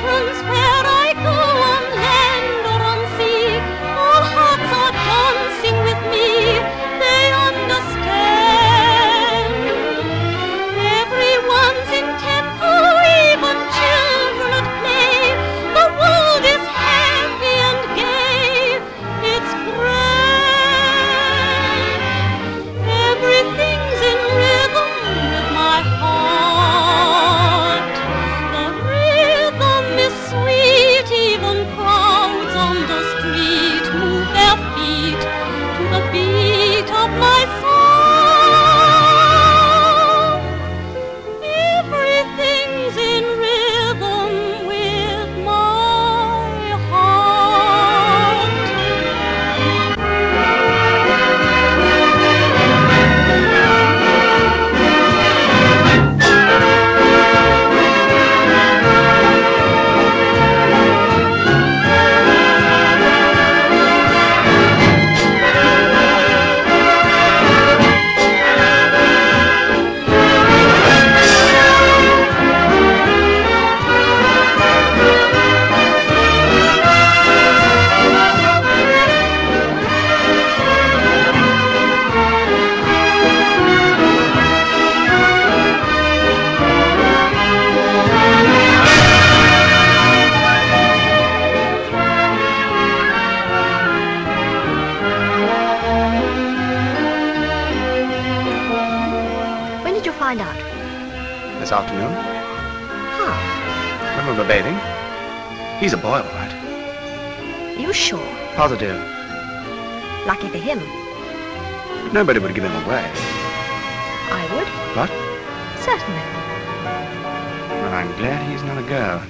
praise him. this afternoon. Huh? Remember the bathing? He's a boy, all right. You sure? Positive. Lucky for him. Nobody would give him away. I would. What? Certainly. Well, I'm glad he's not a girl.